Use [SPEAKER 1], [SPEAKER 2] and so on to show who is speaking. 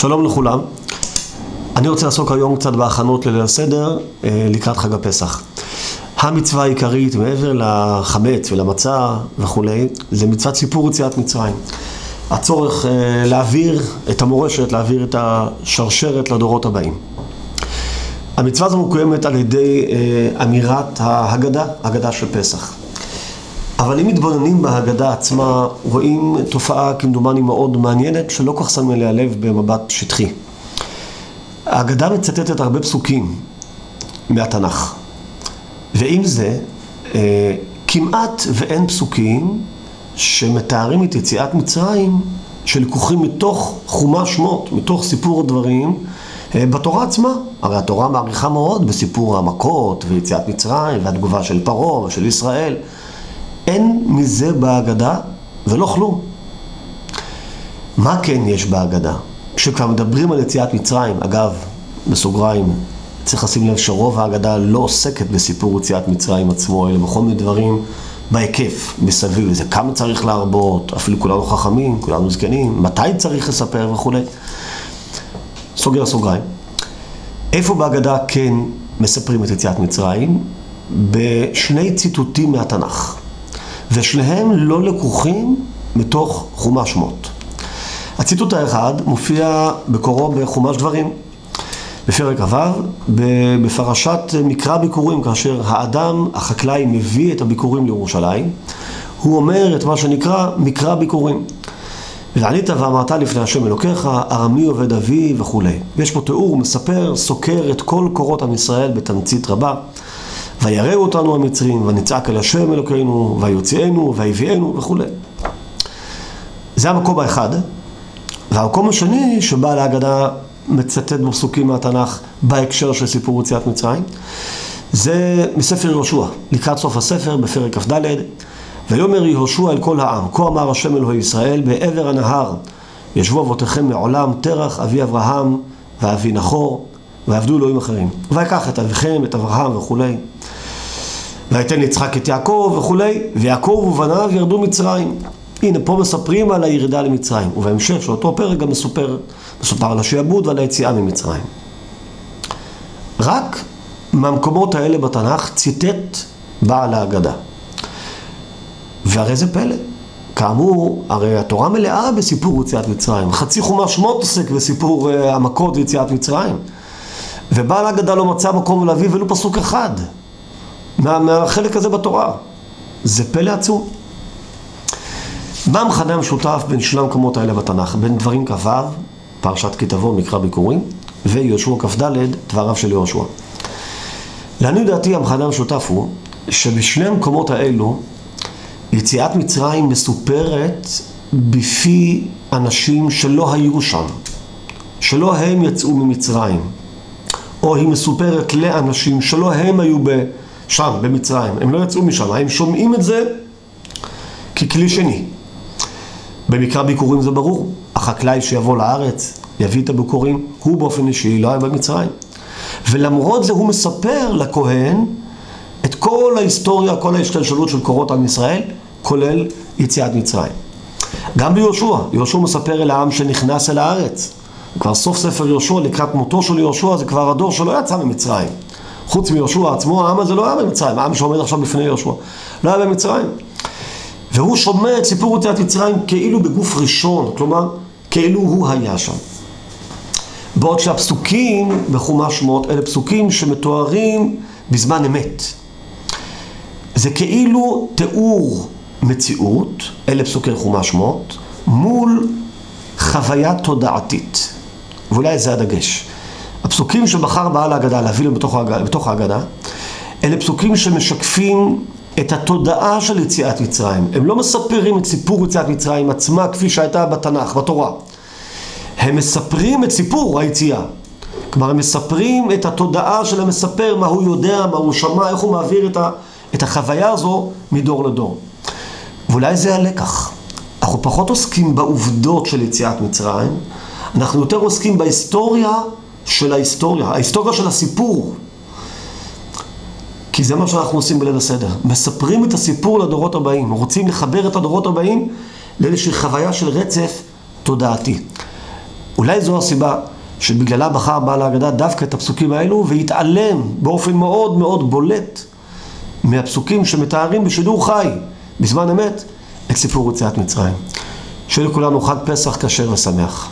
[SPEAKER 1] שלום לכולם. אני רוצה לעסוק היום קצת בהכנות לליל הסדר אה, לקראת חג הפסח. המצווה העיקרית, מעבר לחמץ ולמצה וכולי, זה מצוות סיפור יציאת מצרים. הצורך אה, להעביר את המורשת, להעביר את השרשרת לדורות הבאים. המצווה הזו מקוימת על ידי אה, אמירת ההגדה, הגדה של פסח. אבל אם מתבוננים בהגדה עצמה, רואים תופעה כמדומני מאוד מעניינת, שלא כל כך שמים אליה לב במבט שטחי. ההגדה מצטטת הרבה פסוקים מהתנ"ך. ועם זה, אה, כמעט ואין פסוקים שמתארים את יציאת מצרים שלקוחים מתוך חומש שמות, מתוך סיפור הדברים אה, בתורה עצמה. הרי התורה מעריכה מאוד בסיפור המכות ויציאת מצרים והתגובה של פרעה ושל ישראל. אין מזה בהגדה ולא כלום. מה כן יש בהגדה? כשכבר מדברים על יציאת מצרים, אגב, בסוגריים, צריך לשים לב שרוב ההגדה לא עוסקת בסיפור יציאת מצרים עצמו, אלא בכל מיני דברים בהיקף, מסביב לזה, כמה צריך להרבות, אפילו כולנו חכמים, כולנו זקנים, מתי צריך לספר וכולי. סוגר סוגריים. איפה בהגדה כן מספרים את יציאת מצרים? בשני ציטוטים מהתנ"ך. ושניהם לא לקוחים מתוך חומש שמות. הציטוט האחד מופיע בקורו בחומש דברים, בפרק כ"ו, בפרשת מקרא ביקורים, כאשר האדם, החקלאי, מביא את הביקורים לירושלים, הוא אומר את מה שנקרא מקרא ביקורים. וענית ואמרת לפני השם אלוקיך, ארמי עובד אבי וכולי. ויש פה תיאור, מספר, סוקר את כל קורות עם ישראל בתמצית רבה. ויראו אותנו המצרים, ונצעק אל השם אלוקינו, ויוציאנו, ויביאנו וכולי. זה המקום האחד. והמקום השני שבא להגדה מצטט בפסוקים מהתנ"ך בהקשר של סיפור יציאת מצרים, זה מספר יהושע, לקראת סוף הספר, בפרק כ"ד, ויאמר יהושע אל כל העם, כה אמר השם אלוהי ישראל, בעבר הנהר ישבו אבותיכם מעולם, תרח אבי אברהם ואבי נחור, ועבדו אלוהים אחרים. ויקח את אביכם, את אברהם וכולי. ויתן יצחק את יעקב וכולי, ויעקב ובניו ירדו מצרים. הנה, פה מספרים על הירידה למצרים, ובהמשך של אותו פרק גם מסופר, מסופר על השעבוד ועל היציאה ממצרים. רק מהמקומות האלה בתנ"ך ציטט בעל ההגדה. והרי זה פלא. כאמור, הרי התורה מלאה בסיפור יציאת מצרים. חצי חומש שמות עוסק בסיפור uh, המכות ויציאת מצרים. ובעל ההגדה לא מצא מקום להביא ולו פסוק אחד מה, מהחלק הזה בתורה. זה פלא עצום. מה המכנה המשותף בין שני המקומות האלה בתנ"ך? בין דברים כ"ו, פרשת כי תבוא, מקרא ביקורים, ויהושע כ"ד, דבריו של יהושע. לעניות דעתי המכנה המשותף הוא שבשני המקומות האלו יציאת מצרים מסופרת בפי אנשים שלא היו שם, שלא הם יצאו ממצרים, או היא מסופרת לאנשים שלא הם היו שם, במצרים, הם לא יצאו משם, הם שומעים את זה ככלי שני. במקרא ביקורים זה ברור, החקלאי שיבוא לארץ, יביא את הביקורים, הוא באופן אישי לא היה במצרים. ולמרות זה הוא מספר לכהן את כל ההיסטוריה, כל ההשתלשלות של קורות עם ישראל, כולל יציאת מצרים. גם ביהושע, יהושע מספר אל העם שנכנס אל הארץ. כבר סוף ספר יהושע, לקראת מותו של יהושע, זה כבר הדור שלא יצא ממצרים. חוץ מיהושע עצמו, העם הזה לא היה במצרים, העם שעומד עכשיו בפני יהושע, לא היה במצרים. והוא שומע את סיפור יציאת מצרים כאילו בגוף ראשון, כלומר, כאילו הוא היה שם. בעוד שהפסוקים בחומש שמות אלה פסוקים שמתוארים בזמן אמת. זה כאילו תיאור מציאות, אלה פסוקי חומש שמות, מול חוויה תודעתית. ואולי זה הדגש. הפסוקים שבחר בעל ההגדה להביא לו בתוך, בתוך ההגדה, אלה פסוקים שמשקפים את התודעה של יציאת מצרים. הם לא מספרים את סיפור יציאת מצרים עצמה כפי שהייתה בתנ"ך, בתורה. הם מספרים את סיפור היציאה. כלומר, הם מספרים את התודעה של המספר, מה הוא יודע, מה הוא שמע, איך הוא מעביר את, ה, את החוויה הזו מדור לדור. ואולי זה הלקח. אנחנו פחות עוסקים בעובדות של יציאת מצרים, אנחנו יותר עוסקים בהיסטוריה של ההיסטוריה, ההיסטוריה של הסיפור. כי זה מה שאנחנו עושים בליל הסדר. מספרים את הסיפור לדורות הבאים, רוצים לחבר את הדורות הבאים לאיזושהי חוויה של רצף תודעתי. אולי זו הסיבה שבגללה בחר בעל ההגדה דווקא את הפסוקים האלו והתעלם באופן מאוד מאוד בולט מהפסוקים שמתארים בשידור חי בזמן אמת את סיפור יציאת מצרים. שיהיה לכולנו חג פסח כשר ושמח.